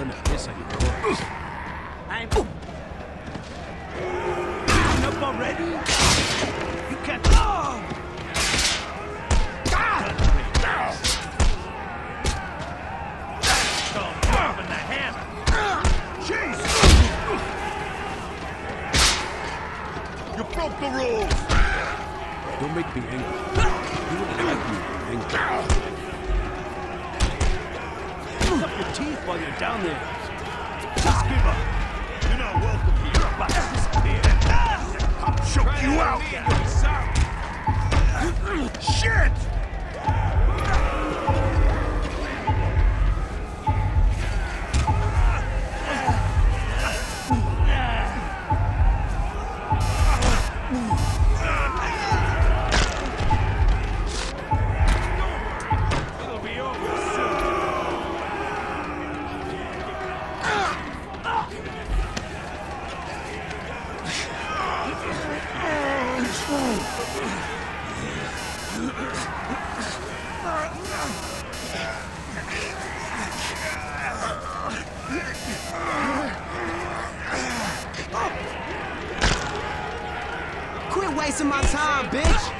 gonna piss on you, bro. I'm... up already? You can't. Oh! You broke the rules! Don't make me angry. You wouldn't like me angry. Up your teeth while you're down there. Just give up! You're not welcome here. You're about to disappear. I'll choke you out! Shit! Quit wasting my time, bitch!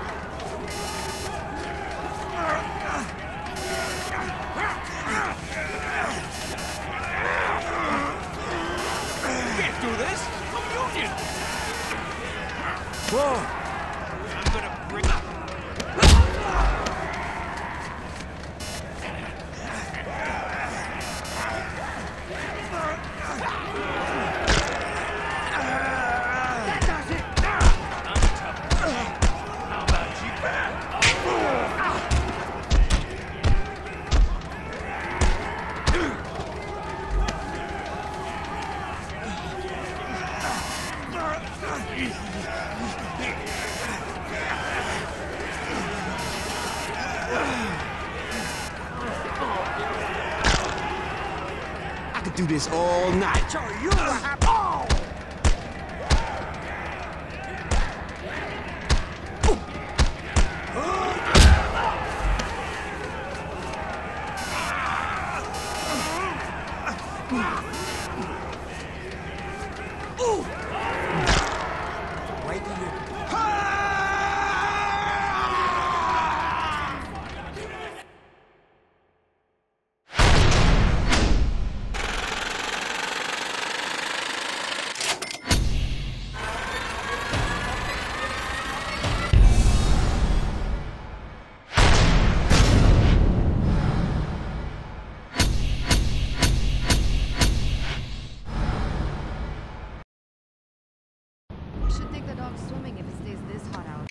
could do this all night. Oh! Should take the dog swimming if it stays this hot out.